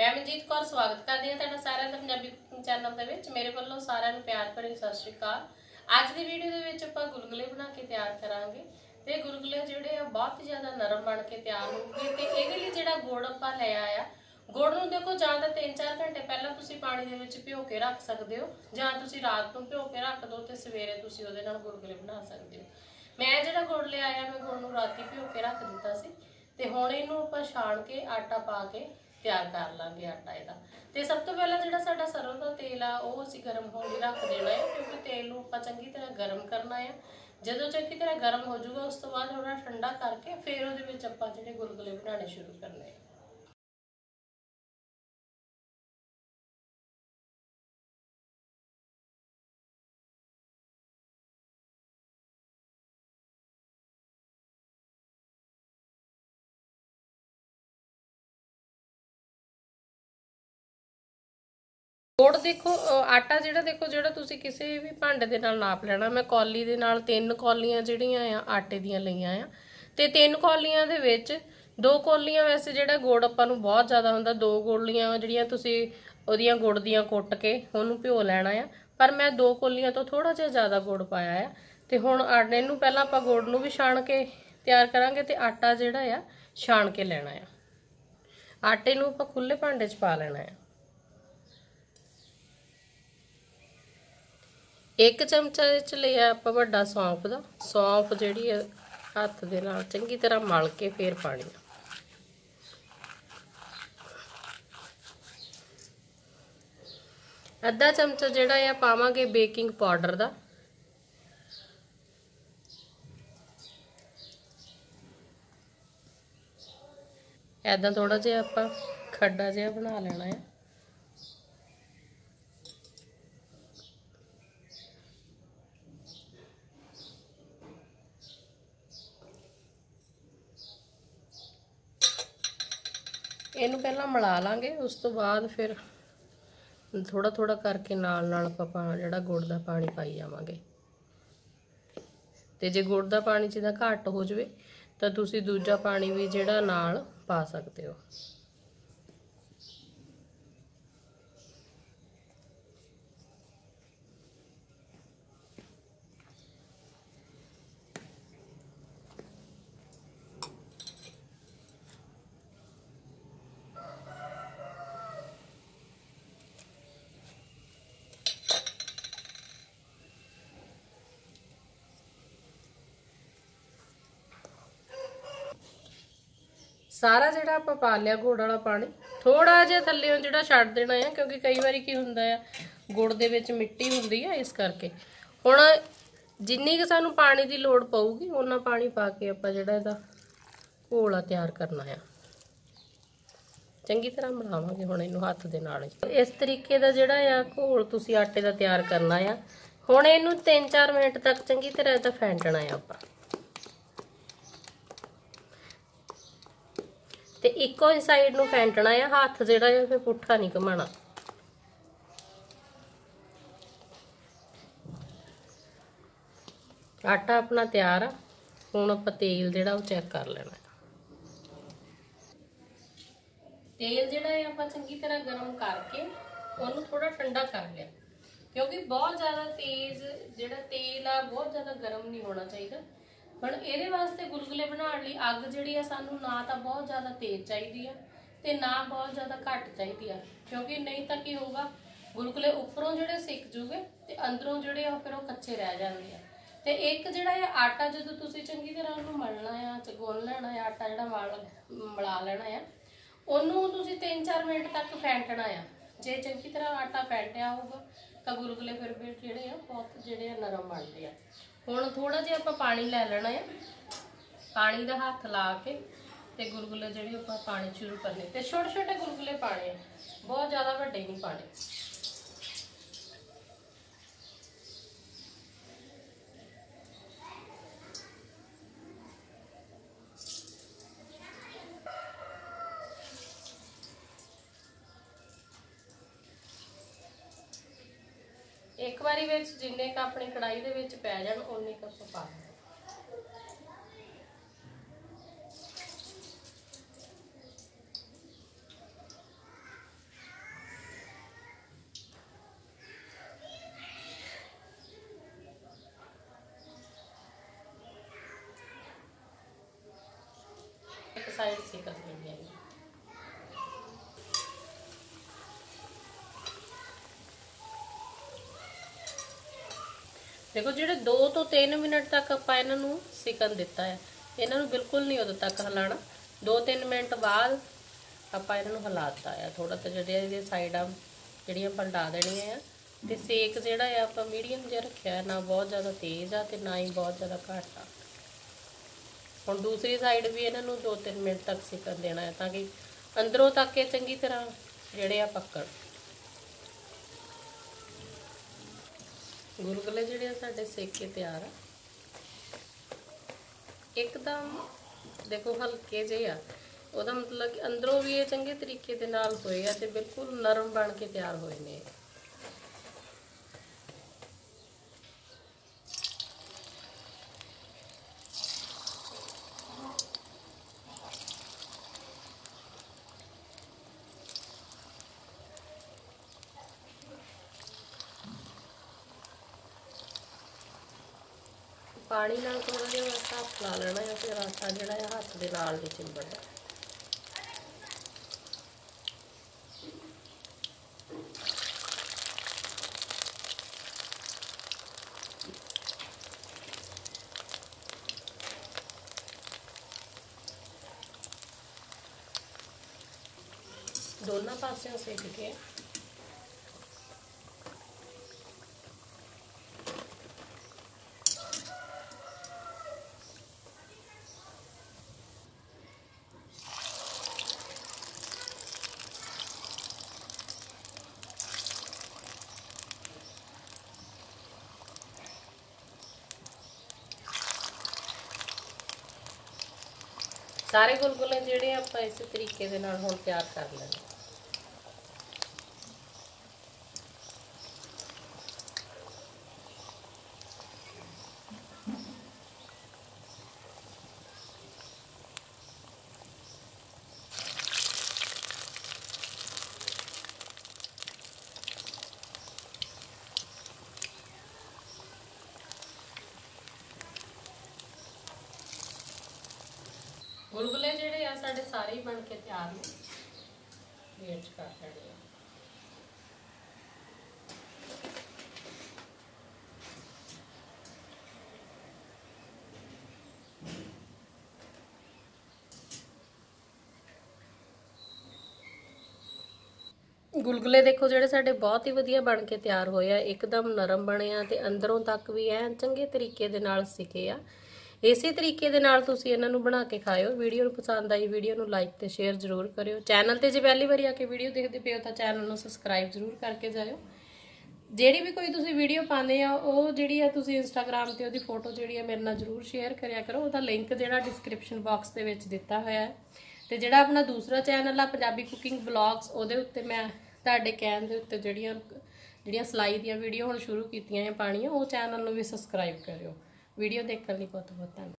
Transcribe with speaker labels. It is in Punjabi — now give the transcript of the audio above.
Speaker 1: ਮੈਂ ਮਨਜੀਤ ਕੌਰ ਸਵਾਗਤ ਕਰਦੀ ਹਾਂ ਤੁਹਾਡਾ ਸਾਰਿਆਂ ਦਾ ਪੰਜਾਬੀ ਚੈਨਲ ਦੇ ਵਿੱਚ। ਮੇਰੇ ਵੱਲੋਂ ਸਾਰਿਆਂ ਨੂੰ ਪਿਆਰ ਭਰੀ ਸਤਿ ਸ਼੍ਰੀ ਅਕਾਲ। ਅੱਜ ਦੀ ਵੀਡੀਓ ਦੇ ਵਿੱਚ ਆਪਾਂ ਗੁਲਗੁਲੇ ਬਣਾ ਕੇ ਤਿਆਰ ਕਰਾਂਗੇ ਤੇ ਗੁਲਗੁਲੇ ਜਿਹੜੇ ਆ ਬਹੁਤ ਹੀ ਜ਼ਿਆਦਾ ਨਰਮ ਬਣ ਕੇ ਤਿਆਰ ਹੋਣਗੇ ਤੇ ਇਹਦੇ ਲਈ ਜਿਹੜਾ ਗੁੜ ਆਪਾਂ ਲੈ ਆ ਗੁੜ ਨੂੰ ਦੇਖੋ ਜਾਂ ਤਾਂ 3-4 ਘੰਟੇ ਪਹਿਲਾਂ ਤੁਸੀਂ ਪਾਣੀ ਦੇ ਵਿੱਚ ਭਿਓ ਕੇ ਰੱਖ ਸਕਦੇ ਹੋ ਜਾਂ ਤੁਸੀਂ ਰਾਤ ਨੂੰ ਭਿਓ ਕੇ ਰੱਖ ਦਿਓ ਤੇ ਸਵੇਰੇ ਤੁਸੀਂ ਉਹਦੇ ਨਾਲ ਗੁਲਗੁਲੇ ਬਣਾ ਸਕਦੇ ਹੋ। ਮੈਂ ਜਿਹੜਾ ਗੁੜ ਲਿਆਇਆ ਮੈਂ ਗੁੜ ਨੂੰ ਰਾਤੀ ਭਿਓ ਕੇ ਰੱਖ ਦਿੱਤਾ ਸੀ ਤੇ ਹੁਣ ਇਹਨੂੰ ਆਪਾਂ ਛਾਣ ਕੇ ਆਟਾ ਪਾ ਕੇ ਤਿਆਰ ਕਰ ਲਾਂਗੇ ਆਟਾ ਇਹਦਾ। ਤੇ ਸਭ ਤੋਂ ਪਹਿਲਾਂ ਜਿਹੜਾ ਸਾਡਾ ਸਰੋਂ ਦਾ ਤੇਲ ਆ, ਉਹ ਅਸੀਂ ਗਰਮ ਹੋਣ ਲਈ ਰੱਖ ਦੇਣਾ ਹੈ, ਕਿਉਂਕਿ ਤੇਲ ਨੂੰ ਆਪਾਂ ਚੰਗੀ ਤਰ੍ਹਾਂ ਗਰਮ ਕਰਨਾ ਹੈ। ਜਦੋਂ ਚੰਗੀ ਤਰ੍ਹਾਂ ਗਰਮ ਹੋ ਜਾਊਗਾ, ਉਸ ਤੋਂ ਬਾਅਦ ਥੋੜਾ ਠੰਡਾ ਕਰਕੇ ਫਿਰ ਉਹਦੇ ਵਿੱਚ ਆਪਾਂ ਜਿਹੜੇ ਗੁਲਗੁਲੇ ਬਣਾਉਣੇ ਸ਼ੁਰੂ ਕਰਨੇ ਆ। ਗੁੜ ਦੇਖੋ ਆਟਾ ਜਿਹੜਾ ਦੇਖੋ, ਜਿਹੜਾ ਤੁਸੀਂ ਕਿਸੇ ਵੀ ਭਾਂਡੇ ਦੇ ਨਾਲ ਨਾਪ ਲੈਣਾ, ਮੈਂ ਕੌਲੀ ਦੇ ਨਾਲ ਤਿੰਨ ਕੌਲੀਆਂ ਜਿਹੜੀਆਂ ਆ, ਆਟੇ ਦੀਆਂ ਲਈਆਂ ਆ। ਤੇ ਤਿੰਨ ਕੌਲੀਆਂ ਦੇ ਵਿੱਚ ਦੋ ਕੌਲੀਆਂ ਵੈਸੇ ਜਿਹੜਾ ਗੁੜ ਆਪਾਂ ਨੂੰ ਬਹੁਤ ਜ਼ਿਆਦਾ ਹੁੰਦਾ, ਦੋ ਕੌਲੀਆਂ ਜਿਹੜੀਆਂ ਤੁਸੀਂ ਉਹਦੀਆਂ ਗੁੜ ਦੀਆਂ ਕੁੱਟ ਕੇ ਉਹਨੂੰ ਭਿਓ ਲੈਣਾ ਆ। ਪਰ ਮੈਂ ਦੋ ਕੌਲੀਆਂ ਤੋਂ ਥੋੜਾ ਜਿਹਾ ਜ਼ਿਆਦਾ ਗੁੜ ਪਾਇਆ ਆ। ਤੇ ਹੁਣ ਆਟੇ ਨੂੰ ਪਹਿਲਾਂ ਆਪਾਂ ਗੁੜ ਨੂੰ ਵੀ ਛਾਣ ਕੇ ਤਿਆਰ ਕਰਾਂਗੇ ਤੇ ਆਟਾ ਜਿਹੜਾ ਆ, ਛਾਣ ਕੇ ਲੈਣਾ ਆ। ਆਟੇ ਨੂੰ ਆਪਾਂ ਖੁੱਲੇ ਭਾਂਡੇ 'ਚ ਪਾ ਲੈਣਾ ਆ। ਇੱਕ ਚਮਚਾ ਇਹ ਚ ਲਿਆ ਆਪਾਂ ਵੱਡਾ ਸੌਂਫ ਦਾ। ਸੌਂਫ ਜਿਹੜੀ ਹੈ ਹੱਥ ਦੇ ਨਾਲ ਚੰਗੀ ਤਰ੍ਹਾਂ ਮਲ ਕੇ ਫੇਰ ਪਾਣੀ ਆ। ਅੱਧਾ ਚਮਚਾ ਜਿਹੜਾ ਆ ਪਾਵਾਂਗੇ ਬੇਕਿੰਗ ਪਾਊਡਰ ਦਾ। ਐਦਾਂ ਥੋੜਾ ਜਿਹਾ ਆਪਾਂ ਖੱਡਾ ਜਿਹਾ ਬਣਾ ਲੈਣਾ ਹੈ ਇਹਨੂੰ ਪਹਿਲਾਂ ਮਿਲਾ ਲਾਂਗੇ, ਉਸ ਤੋਂ ਬਾਅਦ ਫਿਰ ਥੋੜਾ ਥੋੜਾ ਕਰਕੇ ਨਾਲ ਨਾਲ ਆਪਾਂ ਜਿਹੜਾ ਗੁੜ ਦਾ ਪਾਣੀ ਪਾਈ ਜਾਵਾਂਗੇ। ਤੇ ਜੇ ਗੁੜ ਦਾ ਪਾਣੀ ਜਿਹਦਾ ਘੱਟ ਹੋ ਜਾਵੇ, ਤਾਂ ਤੁਸੀਂ ਦੂਜਾ ਪਾਣੀ ਵੀ ਜਿਹੜਾ ਨਾਲ ਪਾ ਸਕਦੇ ਹੋ। ਸਾਰਾ ਜਿਹੜਾ ਆਪਾਂ ਪਾ ਲਿਆ ਗੁੜ ਵਾਲਾ ਪਾਣੀ ਥੋੜਾ ਜਿਹਾ ਥੱਲੇੋਂ ਜਿਹੜਾ ਛੱਡ ਦੇਣਾ ਹੈ ਕਿਉਂਕਿ ਕਈ ਵਾਰੀ ਕੀ ਹੁੰਦਾ ਆ, ਗੁੜ ਦੇ ਵਿੱਚ ਮਿੱਟੀ ਹੁੰਦੀ ਆ ਇਸ ਕਰਕੇ। ਹੁਣ ਜਿੰਨੀ ਕਿ ਸਾਨੂੰ ਪਾਣੀ ਦੀ ਲੋੜ ਪਊਗੀ ਉਹਨਾਂ ਪਾਣੀ ਪਾ ਕੇ ਆਪਾਂ ਜਿਹੜਾ ਇਹਦਾ ਘੋਲਾ ਤਿਆਰ ਕਰਨਾ ਆ। ਚੰਗੀ ਤਰ੍ਹਾਂ ਮਿਲਾਵਾਂਗੇ ਹੁਣ ਇਹਨੂੰ ਹੱਥ ਦੇ ਨਾਲ ਇਸ ਤਰੀਕੇ ਦਾ ਜਿਹੜਾ ਆ ਘੋਲ ਤੁਸੀਂ ਆਟੇ ਦਾ ਤਿਆਰ ਕਰਨਾ ਆ, ਹੁਣ ਇਹਨੂੰ 3-4 ਮਿੰਟ ਤੱਕ ਚੰਗੀ ਤਰ੍ਹਾਂ ਇਹਦਾ ਫੈਂਟਣਾ ਆ ਆਪਾਂ। ਤੇ ਇੱਕੋ ਹੀ ਸਾਈਡ ਨੂੰ ਫੈਂਟਣਾ ਆ, ਹੱਥ ਜਿਹੜਾ ਹੈ ਫਿਰ ਪੁੱਠਾ ਨਹੀਂ ਘਮਾਣਾ। ਆਟਾ ਆਪਣਾ ਤਿਆਰ ਆ, ਹੁਣ ਆਪਾਂ ਤੇਲ ਜਿਹੜਾ ਉਹ ਚੈੱਕ ਕਰ ਲੈਣਾ। ਤੇਲ ਜਿਹੜਾ ਹੈ ਆਪਾਂ ਚੰਗੀ ਤਰ੍ਹਾਂ ਗਰਮ ਕਰਕੇ ਉਹਨੂੰ ਥੋੜਾ ਠੰਡਾ ਕਰ ਲਿਆ। ਕਿਉਂਕਿ ਬਹੁਤ ਜ਼ਿਆਦਾ ਤੇਜ਼, ਜਿਹੜਾ ਤੇਲ ਆ, ਬਹੁਤ ਜ਼ਿਆਦਾ ਗਰਮ ਨਹੀਂ ਹੋਣਾ ਚਾਹੀਦਾ। ਹੁਣ ਇਹਦੇ ਵਾਸਤੇ ਗੁਲਗੁਲੇ ਬਣਾਉਣ ਲਈ ਅੱਗ ਜਿਹੜੀ ਆ ਸਾਨੂੰ ਨਾ ਤਾਂ ਬਹੁਤ ਜ਼ਿਆਦਾ ਤੇਜ਼ ਚਾਹੀਦੀ ਆ ਤੇ ਨਾ ਬਹੁਤ ਜ਼ਿਆਦਾ ਘੱਟ ਚਾਹੀਦੀ ਆ। ਕਿਉਂਕਿ ਨਹੀਂ ਤਾਂ ਕੀ ਹੋਊਗਾ, ਗੁਲਗੁਲੇ ਉੱਪਰੋਂ ਜਿਹੜੇ ਸਿੱਕ ਜੂਗੇ ਤੇ ਅੰਦਰੋਂ ਜਿਹੜੇ ਆ ਫਿਰ ਉਹ ਕੱਚੇ ਰਹਿ ਜਾਂਦੇ ਆ ਤੇ ਇੱਕ ਜਿਹੜਾ ਇਹ ਆਟਾ ਜਦੋਂ ਤੁਸੀਂ ਚੰਗੀ ਤਰ੍ਹਾਂ ਉਹਨੂੰ ਮਲਣਾ ਆ ਚਗੋਲ ਲੈਣਾ ਆ, ਆਟਾ ਜਿਹੜਾ ਮਲ, ਮਲਾ ਲੈਣਾ ਆ, ਉਹਨੂੰ ਤੁਸੀਂ 3-4 ਮਿੰਟ ਤੱਕ ਫੈਂਟਣਾ ਆ। ਜੇ ਚੰਗੀ ਤਰ੍ਹਾਂ ਆਟਾ ਫੈਂਟਿਆ ਹੋਊਗਾ ਤਾਂ ਗੁਲਗੁਲੇ ਫਿਰ ਵੀ ਜਿਹੜੇ ਆ ਬਹੁਤ ਜਿਹੜੇ ਆ ਨਰਮ ਬਣਦੇ ਆ। ਹੁਣ ਥੋੜਾ ਜਿਹਾ ਆਪਾਂ ਪਾਣੀ ਲੈ ਲੈਣਾ ਹੈ। ਪਾਣੀ ਦਾ ਹੱਥ ਲਾ ਕੇ ਤੇ ਗੁਲਗੁਲੇ ਜਿਹੜੇ ਆਪਾਂ ਪਾਣੀ ਸ਼ੁਰੂ ਕਰਨੇ। ਤੇ ਛੋਟੇ ਛੋਟੇ ਗੁਲਗੁਲੇ ਪਾਣੇ ਆ। ਬਹੁਤ ਜ਼ਿਆਦਾ ਵੱਡੇ ਨਹੀਂ ਪਾਣੇ ਵਾਰੀ ਵਿੱਚ ਜਿੰਨੇ ਕ ਆਪਣੀ ਕੜਾਈ ਦੇ ਵਿੱਚ ਪੈ ਜਾਣ, ਓਨੇ ਕ ਆਪਾਂ ਪਾ ਲੈਣਾ ਸਾਈਡ ਸੇ ਕਰ ਲੈਣੀ ਹੈ ਦੇਖੋ ਜਿਹੜੇ 2 ਤੋਂ 3 ਮਿੰਟ ਤੱਕ ਆਪਾਂ ਇਹਨਾਂ ਨੂੰ ਸਿਕਣ ਦਿੱਤਾ ਹੈ, ਇਹਨਾਂ ਨੂੰ ਬਿਲਕੁਲ ਨਹੀਂ ਉਦੋਂ ਤੱਕ ਹਿਲਾਣਾ 2-3 ਮਿੰਟ ਬਾਅਦ ਆਪਾਂ ਇਹਨਾਂ ਨੂੰ ਹਿਲਾਤਾ ਆ ਥੋੜਾ ਤਾਂ ਜਿਹੜੇ ਇਹਦੇ ਸਾਈਡਾਂ ਜਿਹੜੀਆਂ ਪਲਟਾ ਦੇਣੀਆਂ ਆ, ਤੇ ਸੇਕ ਜਿਹੜਾ ਆ ਆਪਾਂ ਮੀਡੀਅਮ ਜਿਹਾ ਰੱਖਿਆ ਨਾ ਬਹੁਤ ਜ਼ਿਆਦਾ ਤੇਜ਼ ਆ ਤੇ ਨਾ ਹੀ ਬਹੁਤ ਜ਼ਿਆਦਾ ਘੱਟ ਆ। ਹੁਣ ਦੂਸਰੀ ਸਾਈਡ ਵੀ ਇਹਨਾਂ ਨੂੰ 2-3 ਮਿੰਟ ਤੱਕ ਸਿਕਣ ਦੇਣਾ ਹੈ ਤਾਂ ਕਿ ਅੰਦਰੋਂ ਤੱਕ ਇਹ ਚੰਗੀ ਤਰ੍ਹਾਂ ਜਿਹੜੇ ਆ ਪੱਕਣ। ਗੁਲਗੁਲੇ ਜਿਹੜੇ ਆ ਸਾਡੇ ਸੇਕ ਕੇ ਤਿਆਰ ਆ। ਇੱਕਦਮ ਦੇਖੋ ਹਲਕੇ ਜਿਹੇ ਆ। ਉਹਦਾ ਮਤਲਬ ਕਿ ਅੰਦਰੋਂ ਵੀ ਇਹ ਚੰਗੇ ਤਰੀਕੇ ਦੇ ਨਾਲ ਹੋਏ ਆ ਤੇ ਬਿਲਕੁਲ ਨਰਮ ਬਣ ਕੇ ਤਿਆਰ ਹੋਏ ਨੇ। ਪਾਣੀ ਨਾਲ ਥੋੜਾ ਜਿਹਾ ਬਸ ਹੱਥ ਲਾ ਲੈਣਾ ਹੈ ਫਿਰ ਆਟਾ ਜਿਹੜਾ ਹੈ ਹੱਥ ਦੇ ਨਾਲ ਨਹੀਂ ਚਿੰਬੜਦਾ ਦੋਨਾਂ ਪਾਸਿਓਂ ਸੇਕ ਕੇ ਸਾਰੇ ਗੁਲਗੁਲੇ ਜਿਹੜੇ ਆਪਾਂ ਇਸੇ ਤਰੀਕੇ ਦੇ ਨਾਲ ਹੁਣ ਤਿਆਰ ਕਰ ਲੈਣੇ ਗੁਲਗੁਲੇ ਜਿਹੜੇ ਆ ਸਾਡੇ ਸਾਰੇ ਹੀ ਬਣ ਕੇ ਤਿਆਰ ਨੇ। ਪਲੇਟ ਕਰ ਲੈਣੇ ਆ। ਗੁਲਗੁਲੇ ਦੇਖੋ ਜਿਹੜੇ ਸਾਡੇ ਬਹੁਤ ਹੀ ਵਧੀਆ ਬਣ ਕੇ ਤਿਆਰ ਹੋਏ ਆ, ਇੱਕਦਮ ਨਰਮ ਬਣੇ ਆ ਤੇ ਅੰਦਰੋਂ ਤੱਕ ਵੀ ਐਨ ਚੰਗੇ ਤਰੀਕੇ ਦੇ ਨਾਲ ਸਿਕੇ ਆ। ਇਸੇ ਤਰੀਕੇ ਦੇ ਨਾਲ ਤੁਸੀਂ ਇਹਨਾਂ ਨੂੰ ਬਣਾ ਕੇ ਖਾਇਓ। ਵੀਡੀਓ ਨੂੰ ਪਸੰਦ ਆਈ, ਵੀਡੀਓ ਨੂੰ ਲਾਈਕ ਤੇ ਸ਼ੇਅਰ ਜ਼ਰੂਰ ਕਰਿਓ। ਚੈਨਲ ਤੇ ਜੇ ਪਹਿਲੀ ਵਾਰੀ ਆ ਕੇ ਵੀਡੀਓ ਦੇਖਦੇ ਪਏ ਹੋ ਤਾਂ ਚੈਨਲ ਨੂੰ ਸਬਸਕ੍ਰਾਈਬ ਜ਼ਰੂਰ ਕਰਕੇ ਜਾਇਓ। ਜਿਹੜੀ ਵੀ ਕੋਈ ਤੁਸੀਂ ਵੀਡੀਓ ਪਾਉਂਦੇ ਆ, ਉਹ ਜਿਹੜੀ ਆ ਤੁਸੀਂ ਇੰਸਟਾਗ੍ਰam ਤੇ ਉਹਦੀ ਫੋਟੋ ਜਿਹੜੀ ਆ ਮੇਰੇ ਨਾਲ ਜ਼ਰੂਰ ਸ਼ੇਅਰ ਕਰਿਆ ਕਰੋ। ਉਹਦਾ ਲਿੰਕ ਜਿਹੜਾ ਡਿਸਕ੍ਰਿਪਸ਼ਨ ਬਾਕਸ ਦੇ ਵਿੱਚ ਦਿੱਤਾ ਹੋਇਆ ਹੈ। ਤੇ ਜਿਹੜਾ ਆਪਣਾ ਦੂਸਰਾ ਚੈਨਲ ਆ, ਪੰਜਾਬੀ ਕੁਕਿੰਗ ਵਲੌਗਸ ਉਹਦੇ ਉੱਤੇ ਮੈਂ ਤੁਹਾਡੇ ਕਹਿਣ ਦੇ ਉੱਤੇ ਜਿਹੜੀਆਂ ਜਿਹੜੀਆਂ ਸਲਾਈ ਦੀਆਂ ਵੀਡੀਓ ਹੁਣ ਸ਼ੁਰੂ ਕੀਤੀਆਂ ਹੈ ਪਾਣੀਆਂ ਉਹ ਚੈਨਲ ਨੂੰ ਵੀ ਸਬਸਕ੍ਰਾਈਬ ਕਰਿਓ। ਵੀਡੀਓ ਦੇਖਣ ਲਈ ਬਹੁਤ ਬਹੁਤ ਧੰਨਵਾਦ।